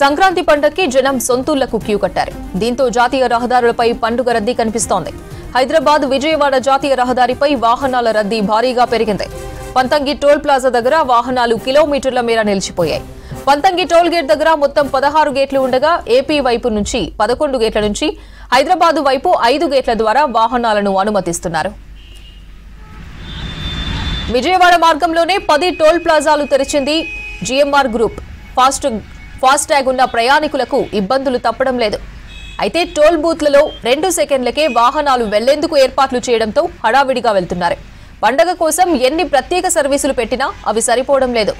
సంక్రాంతి పండక్కి జనం సొంతూళ్ళకు క్యూ కట్టారు. దీంతో జాతీయ రహదారులపై పండుగ రద్దీ కనిపిస్తోంది. హైదరాబాద్ విజయవాడ జాతీయ రహదారిపై వాహనాల రద్దీ భారీగా పెరిగింది. పంతంగి టోల్ ప్లాజా దగ్గర వాహనాలు కిలోమీటర్ల మేర నిలిచిపోయాయి. పంతంగి టోల్ గేట్ దగ్గర మొత్తం పదహారు గేట్లు ఉండగా ఏపీ వైపు నుంచి పదకొండు గేట్ల నుంచి హైదరాబాద్ వైపు ఐదు గేట్ల ద్వారా వాహనాలను అనుమతిస్తున్నారు. విజయవాడ మార్గంలోనే పది టోల్ ప్లాజాలు తెరిచింది జిఎంఆర్ గ్రూప్. ఫాస్ట్ ఫాస్టాగ్ ఉన్న ప్రయాణికులకు ఇబ్బందులు తప్పడం లేదు. అయితే టోల్ బూత్లలో రెండు సెకండ్లకే వాహనాలు వెళ్ళేందుకు ఏర్పాట్లు చేయడంతో హడావిడిగా వెళ్తున్నారు. పండగ కోసం ఎన్ని ప్రత్యేక సర్వీసులు పెట్టినా అవి సరిపోవడం లేదు.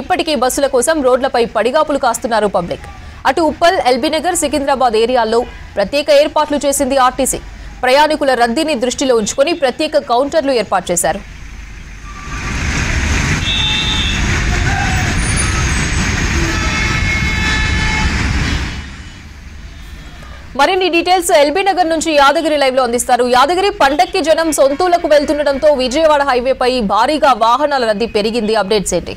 ఇప్పటికీ బస్సుల కోసం రోడ్లపై పడిగాపులు కాస్తున్నారు పబ్లిక్. అటు ఉప్పల్ ఎల్బీనగర్ సికింద్రాబాద్ ఏరియాల్లో ప్రత్యేక ఏర్పాట్లు చేసింది ఆర్టీసీ. ప్రయాణికుల రద్దీని దృష్టిలో ఉంచుకొని ప్రత్యేక కౌంటర్లు ఏర్పాటు చేశారు. మరిన్ని డీటెయిల్స్ ఎల్బీ నగర్ నుంచి యాదగిరి లైవ్లో అందిస్తారు. యాదగిరి పండక్కి జనం సొంతూలకు వెళ్తుండటంతో విజయవాడ హైవేపై భారీగా వాహనాల రద్దీ పెరిగింది. అప్డేట్స్ ఏంటి?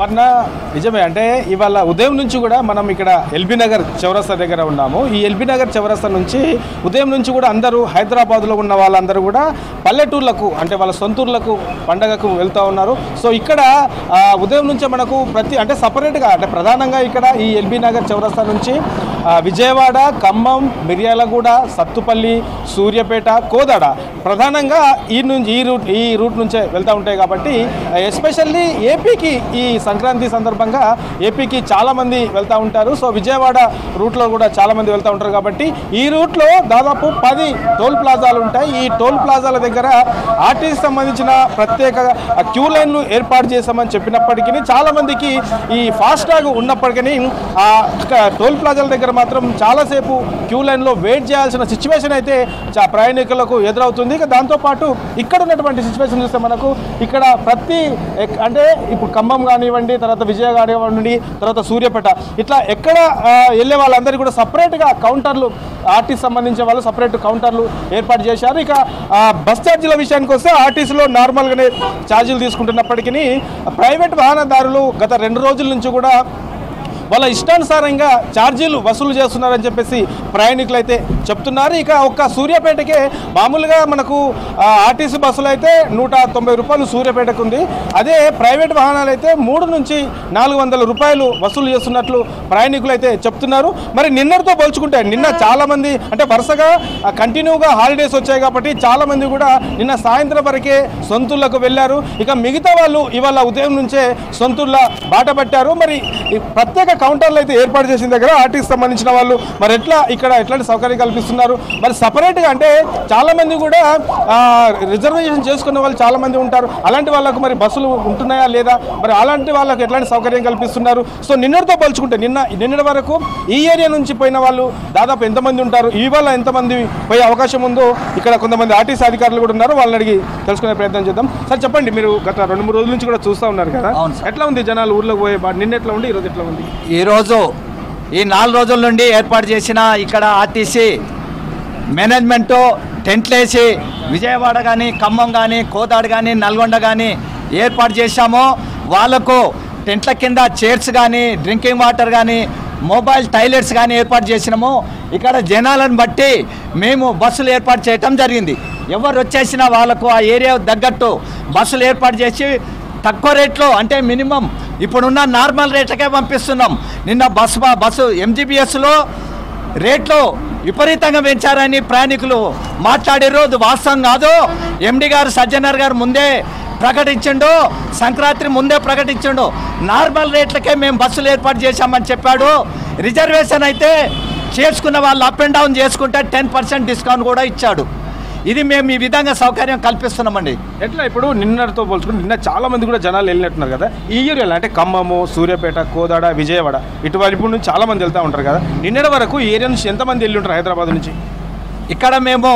పన్న నిజమే. అంటే ఇవాళ ఉదయం నుంచి కూడా మనం ఇక్కడ ఎల్బీ నగర్ చౌరస్తా దగ్గర ఉన్నాము. ఈ ఎల్బీ నగర్ చౌరస్తా నుంచి ఉదయం నుంచి కూడా అందరూ హైదరాబాద్లో ఉన్న వాళ్ళందరూ కూడా పల్లెటూర్లకు అంటే వాళ్ళ సొంతూర్లకు పండగకు వెళ్తూ ఉన్నారు. సో ఇక్కడ ఉదయం నుంచే మనకు ప్రతి అంటే సపరేట్గా అంటే ప్రధానంగా ఇక్కడ ఈ ఎల్బీ నగర్ చౌరస్తా నుంచి విజయవాడ ఖమ్మం మిర్యాలగూడ సత్తుపల్లి సూర్యాపేట కోదాడ ప్రధానంగా ఈ నుంచి ఈ రూట్ ఈ రూట్ నుంచే వెళ్తూ ఉంటాయి కాబట్టి ఎస్పెషల్లీ ఏపీకి ఈ సంక్రాంతి సందర్భంగా ఏపీకి చాలామంది వెళ్తూ ఉంటారు. సో విజయవాడ రూట్లో కూడా చాలామంది వెళ్తూ ఉంటారు కాబట్టి ఈ రూట్లో దాదాపు పది టోల్ ప్లాజాలు ఉంటాయి. ఈ టోల్ ప్లాజాల దగ్గర ఆర్టీసీ సంబంధించిన ప్రత్యేక క్యూ లైన్ను ఏర్పాటు చేశామని చెప్పినప్పటికీ చాలామందికి ఈ ఫాస్టాగ్ ఉన్నప్పటికీ ఆ టోల్ ప్లాజాల దగ్గర మాత్రం చాలాసేపు క్యూ లైన్లో వెయిట్ చేయాల్సిన సిచ్యువేషన్ అయితే చా ప్రయాణికులకు ఎదురవుతుంది. ఇక దాంతోపాటు ఇక్కడ ఉన్నటువంటి సిచ్యువేషన్ చూస్తే మనకు ఇక్కడ ప్రతి ఎక్- అంటే ఇప్పుడు ఖమ్మం కానివ్వండి తర్వాత విజయ కానివ్వండి తర్వాత సూర్యపేట. ఇట్లా ఎక్కడ వెళ్ళే వాళ్ళందరికీ కూడా సపరేట్గా కౌంటర్లు ఆర్టీసీ సంబంధించిన వాళ్ళు సపరేట్ కౌంటర్లు ఏర్పాటు చేశారు. ఇక బస్ ఛార్జీల విషయానికి వస్తే ఆర్టీసీలో నార్మల్గానే ఛార్జీలు తీసుకుంటున్నప్పటికీ ప్రైవేట్ వాహనదారులు గత రెండు రోజుల నుంచి కూడా వాళ్ళ ఇష్టానుసారంగా ఛార్జీలు వసూలు చేస్తున్నారని చెప్పేసి ప్రయాణికులు అయితే చెప్తున్నారు. ఇక ఒక్క సూర్యాపేటకే మామూలుగా మనకు ఆర్టీసీ బస్సులు అయితే నూట తొంభై రూపాయలు సూర్యాపేటకు ఉంది. అదే ప్రైవేట్ వాహనాలు అయితే మూడు నుంచి నాలుగు వందల రూపాయలు వసూలు చేస్తున్నట్లు ప్రయాణికులు అయితే చెప్తున్నారు. మరి నిన్నటితో పోల్చుకుంటే నిన్న చాలా మంది అంటే వరుసగా కంటిన్యూగా హాలిడేస్ వచ్చాయి కాబట్టి చాలా మంది కూడా నిన్న సాయంత్రం వరకే సొంతూళ్ళకు వెళ్ళారు. ఇక మిగతా వాళ్ళు ఇవాళ ఉదయం నుంచే సొంతూళ్ళ బాట పట్టారు. మరి ప్రత్యేక కౌంటర్లు అయితే ఏర్పాటు చేసిన దగ్గర ఆర్టీకి సంబంధించిన వాళ్ళు మరి ఎట్లా ఇక్కడ ఎట్లాంటి సౌకర్యం కల్పిస్తున్నారు? మరి సపరేట్గా అంటే చాలా మంది కూడా రిజర్వేషన్ చేసుకున్న వాళ్ళు చాలా మంది ఉంటారు. అలాంటి వాళ్ళకు మరి బస్సులు ఉంటున్నాయా లేదా? మరి అలాంటి వాళ్ళకు ఎట్లాంటి సౌకర్యం కల్పిస్తున్నారు? సో నిన్నటితో పోల్చుకుంటే నిన్న నిన్నటి వరకు ఈ ఏరియా నుంచి పోయిన వాళ్ళు దాదాపు ఎంతమంది ఉంటారు? ఇవాళ ఎంతమంది పోయే అవకాశం ఉందో ఇక్కడ కొంతమంది ఆర్టీసీ అధికారులు కూడా ఉన్నారు. వాళ్ళని అడిగి తెలుసుకునే ప్రయత్నం చేద్దాం. సార్ చెప్పండి మీరు గత రెండు మూడు రోజుల నుంచి కూడా చూస్తూ ఉన్నారు కదా. ఎట్లా ఉంది జనాలు ఊర్లోకి పోయే నిన్న ఎట్లా ఉంది ఈరోజు ఎట్లా ఉంది? ఈరోజు ఈ నాలుగు రోజుల నుండి ఏర్పాటు చేసిన ఇక్కడ ఆర్టీసీ మేనేజ్మెంటు టెంట్లేసి విజయవాడ కానీ ఖమ్మం కానీ కోదాడు కానీ నల్గొండ కానీ ఏర్పాటు చేశాము వాళ్ళకు టెంట్ల కింద చైర్స్ కానీ డ్రింకింగ్ వాటర్ కానీ మొబైల్ టాయిలెట్స్ కానీ ఏర్పాటు చేసినాము. ఇక్కడ జనాలను బట్టి మేము బస్సులు ఏర్పాటు చేయటం జరిగింది. ఎవరు వచ్చేసినా వాళ్ళకు ఆ ఏరియా తగ్గట్టు బస్సులు ఏర్పాటు చేసి తక్కువ రేట్లో అంటే మినిమం ఇప్పుడున్న నార్మల్ రేట్లకే పంపిస్తున్నాం. నిన్న బస్సు బస్సు ఎంజీబీఎస్లో రేట్లు విపరీతంగా పెంచారని ప్రయాణికులు మాట్లాడారు అది వాస్తవం కాదు. ఎండి గారు సజ్జనర్ గారు ముందే ప్రకటించిండు. సంక్రాంతి ముందే ప్రకటించిండు. నార్మల్ రేట్లకే మేము బస్సులు ఏర్పాటు చేశామని చెప్పాడు. రిజర్వేషన్ అయితే చేసుకున్న వాళ్ళు అప్ అండ్ డౌన్ చేసుకుంటే టెన్ పర్సెంట్ డిస్కౌంట్ కూడా ఇచ్చాడు. ఇది మేము ఈ విధంగా సౌకర్యం కల్పిస్తున్నామండి. ఎట్లా ఇప్పుడు నిన్నటితో పోల్చుకుంటే నిన్న చాలా మంది కూడా జనాలు వెళ్ళినట్టున్నారు కదా. ఈ ఏరియాలో అంటే ఖమ్మము సూర్యాపేట కోదాడ విజయవాడ ఇటువైపు నుంచి చాలా మంది వెళ్తూ ఉంటారు కదా. నిన్నటి వరకు ఈ ఏరియా నుంచి ఎంతమంది వెళ్ళి ఉంటారు హైదరాబాద్ నుంచి? ఇక్కడ మేము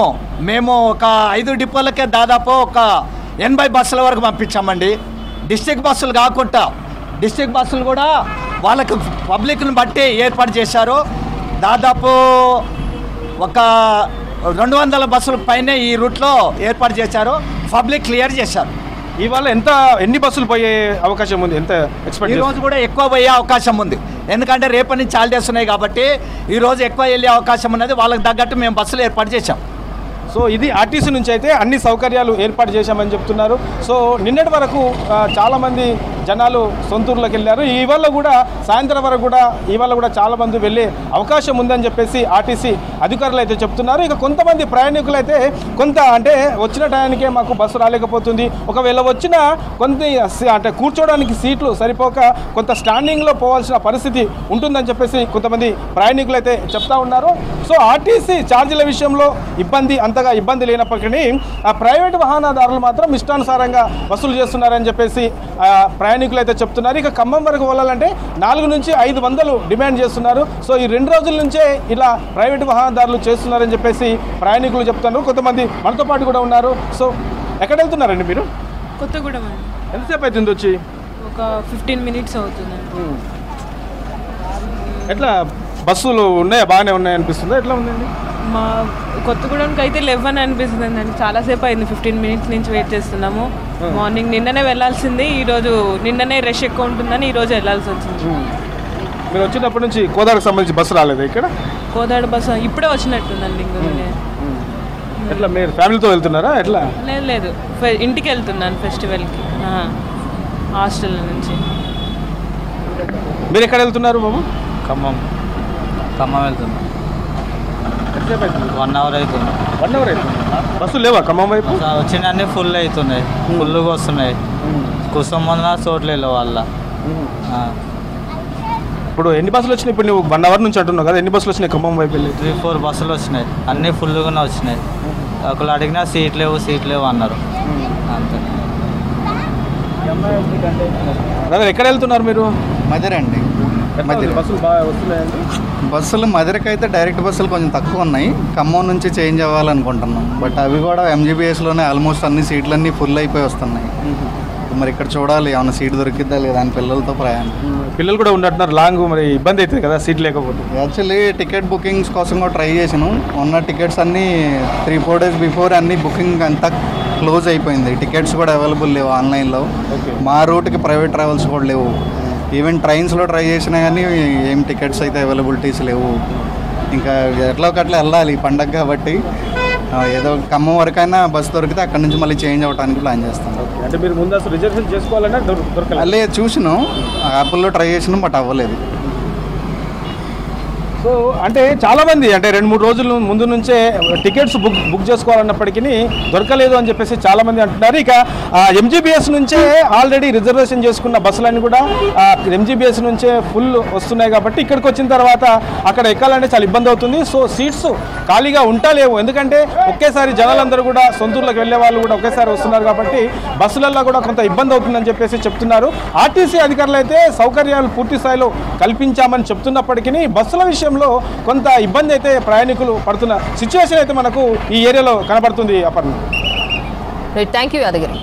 మేము ఒక ఐదు డిపోలకే దాదాపు ఒక ఎనభై బస్సుల వరకు పంపించామండి. డిస్టిక్ బస్సులు కాకుండా డిస్టిక్ బస్సులు కూడా వాళ్ళకు పబ్లిక్ని బట్టి ఏర్పాటు చేశారు. దాదాపు ఒక రెండు వందల బస్సుల పైనే ఈ రూట్లో ఏర్పాటు చేశారు. పబ్లిక్ క్లియర్ చేశారు. ఇవాళ ఎంత ఎన్ని బస్సులు పోయే అవకాశం ఉంది? ఎంత ఈ రోజు కూడా ఎక్కువ పోయే అవకాశం ఉంది. ఎందుకంటే రేపటి నుంచి హాలిడేస్ ఉన్నాయి కాబట్టి ఈ రోజు ఎక్కువ వెళ్ళే అవకాశం ఉన్నది. వాళ్ళకి తగ్గట్టు మేము బస్సులు ఏర్పాటు చేశాం. సో ఇది ఆర్టీసీ నుంచి అయితే అన్ని సౌకర్యాలు ఏర్పాటు చేశామని చెప్తున్నారు. సో నిన్నటి వరకు చాలామంది జనాలు సొంతూరులోకి వెళ్ళారు. ఇవాళ కూడా సాయంత్రం వరకు కూడా ఇవాళ కూడా చాలా మంది వెళ్ళే అవకాశం ఉందని చెప్పేసి ఆర్టీసీ అధికారులు అయితే చెప్తున్నారు. ఇక కొంతమంది ప్రయాణికులు అయితే కొంత అంటే వచ్చిన టయానికే మాకు బస్సు రాలేకపోతుంది. ఒకవేళ వచ్చిన కొంత అంటే కూర్చోవడానికి సీట్లు సరిపోక కొంత స్టాండింగ్లో పోవాల్సిన పరిస్థితి ఉంటుందని చెప్పేసి కొంతమంది ప్రయాణికులు అయితే చెప్తా ఉన్నారు. సో ఆర్టీసీ ఛార్జీల విషయంలో ఇబ్బంది అంతగా ఇబ్బంది లేనప్పటికీ ఆ ప్రైవేట్ వాహనదారులు మాత్రం ఇష్టానుసారంగా వసూలు చేస్తున్నారని చెప్పేసి ప్రయా ప్రయాణికులు అయితే చెప్తున్నారు. ఇక ఖమ్మం వరకు వెళ్ళాలంటే నాలుగు నుంచి ఐదు వందలు డిమాండ్ చేస్తున్నారు. సో ఈ రెండు రోజుల నుంచే ఇలా ప్రైవేట్ వాహనదారులు చేస్తున్నారని చెప్పేసి ప్రయాణికులు చెప్తున్నారు. కొంతమంది మనతో పాటు కూడా ఉన్నారు. సో ఎక్కడ వెళ్తున్నారండి మీరు? కొత్తగూడెం ఎంతసేపు అవుతుంది వచ్చి? ఒక ఫిఫ్టీన్ మినిట్స్ అవుతుందండి ఎట్లా బస్సులు ఉన్నాయా? బాగానే ఉన్నాయి అనిపిస్తుందా? ఎట్లా ఉందండి? మా కొత్తగూడెంకి అయితే లెవెన్ అనిపిస్తుంది అండి చాలాసేపు అయింది. ఫిఫ్టీన్ మినిట్స్ నుంచి వెయిట్ చేస్తున్నాము. మార్నింగ్ నిన్ననే వెళ్ళాల్సింది ఈరోజు నిన్ననే రష్ ఎక్కువ ఉంటుందని ఈరోజు వెళ్ళాల్సి వచ్చింది. మీరు వచ్చినప్పటి నుంచి కోదాడకు సంబంధించి బస్సు రాలేదు ఇక్కడ? కోదాడ బస్సు ఇప్పుడే వచ్చినట్టుందండి ఇంక ఎట్లా మీరు ఫ్యామిలీతో వెళ్తున్నారా ఎట్లా? లేదు లేదు. ఇంటికి వెళ్తున్నాను ఫెస్టివల్కి. హాస్టల్ నుంచి. మీరు ఎక్కడ వెళ్తున్నారు బాబు? ఖమ్మం. ఖమ్మం వెళ్తున్నాం. వన్ అవర్ అవుతుంది. వన్ అవర్ అవుతుంది. బస్సులు లేవా ఖమ్మం వైపు? వచ్చినన్ని ఫుల్ అవుతున్నాయి ఫుల్గా వస్తున్నాయి. కుసంబంధ చోట్లేదు వాళ్ళ. ఆ, ఇప్పుడు ఎన్ని బస్సులు వచ్చినాయి? ఇప్పుడు నువ్వు వన్ అవర్ నుంచి అంటున్నావు కదా ఎన్ని బస్సులు వచ్చినాయి ఖమ్మం వైపు వెళ్ళి? త్రీ ఫోర్ బస్సులు వచ్చినాయి. అన్నీ ఫుల్గానే వచ్చినాయి. ఒకళ్ళు అడిగినా సీట్ లేవు సీట్ లేవు అన్నారు. అంతే. ఎక్కడ వెళ్తున్నారు మీరు? అండి. ఉంది? బస్సులు బాగా వస్తున్నాయండి. బస్సులు మదిరకి అయితే డైరెక్ట్ బస్సులు కొంచెం తక్కువ ఉన్నాయి. ఖమ్మం నుంచి చేంజ్ అవ్వాలనుకుంటున్నాం. బట్ అవి కూడా ఎంజీబీఎస్లోనే ఆల్మోస్ట్ అన్ని సీట్లన్నీ ఫుల్ అయిపోయి వస్తున్నాయి. మరి ఇక్కడ చూడాలి ఏమైనా సీట్ దొరికిద్దా లేదా అని పిల్లలతో ప్రయాణం. పిల్లలు కూడా ఉన్నట్టున్నారు లాంగ్ మరి ఇబ్బంది అవుతుంది కదా సీట్ లేకపోతే. యాక్చువల్లీ టికెట్ బుకింగ్స్ కోసం కూడా ట్రై చేసాను. ఉన్న టికెట్స్ అన్నీ త్రీ ఫోర్ డేస్ బిఫోర్ అన్ని బుకింగ్ అంతా క్లోజ్ అయిపోయింది. టికెట్స్ కూడా అవైలబుల్ లేవు ఆన్లైన్లో. మా రూట్కి ప్రైవేట్ ట్రావెల్స్ కూడా లేవు. ఈవెన్ ట్రైన్స్లో ట్రై చేసినా కానీ ఏం టికెట్స్ అయితే అవైలబిలిటీస్ లేవు. ఇంకా ఎట్లా ఒకట్లా వెళ్ళాలి పండగ కాబట్టి ఏదో ఖమ్మం వరకైనా బస్ దొరికితే అక్కడ నుంచి మళ్ళీ చేంజ్ అవ్వడానికి ప్లాన్ చేస్తాం అంటే మీరు ముందు అసలు రిజర్వేషన్ దొరకలేదు? అల్లే చూసినాం. యాప్ల్లో ట్రై చేసినాం బట్ అవ్వలేదు. సో అంటే చాలా మంది అంటే రెండు మూడు రోజుల ముందు నుంచే టికెట్స్ బుక్ బుక్ చేసుకోవాలన్నప్పటికీ దొరకలేదు అని చెప్పేసి చాలా మంది అంటున్నారు. ఇక ఎంజీబీఎస్ నుంచే ఆల్రెడీ రిజర్వేషన్ చేసుకున్న బస్సులన్నీ కూడా ఎంజీబీఎస్ నుంచే ఫుల్ వస్తున్నాయి కాబట్టి ఇక్కడికి వచ్చిన తర్వాత అక్కడ ఎక్కాలంటే చాలా ఇబ్బంది అవుతుంది. సో సీట్స్ ఖాళీగా ఉంటాలేవు ఎందుకంటే ఒకేసారి జనాలందరూ కూడా సొంతూరులోకి వెళ్ళే వాళ్ళు కూడా ఒకేసారి వస్తున్నారు కాబట్టి బస్సులలో కూడా కొంత ఇబ్బంది అవుతుందని చెప్పేసి చెప్తున్నారు. ఆర్టీసీ అధికారులు అయితే సౌకర్యాలు పూర్తి స్థాయిలో కల్పించామని చెప్తున్నప్పటికీ బస్సుల విషయం రావడంలో కొంత ఇబ్బంది అయితే ప్రయాణికులు పడుతున్న సిచ్యువేషన్ అయితే మనకు ఈ ఏరియాలో కనబడుతుంది అపర్ణ. Thank you Yadagiri.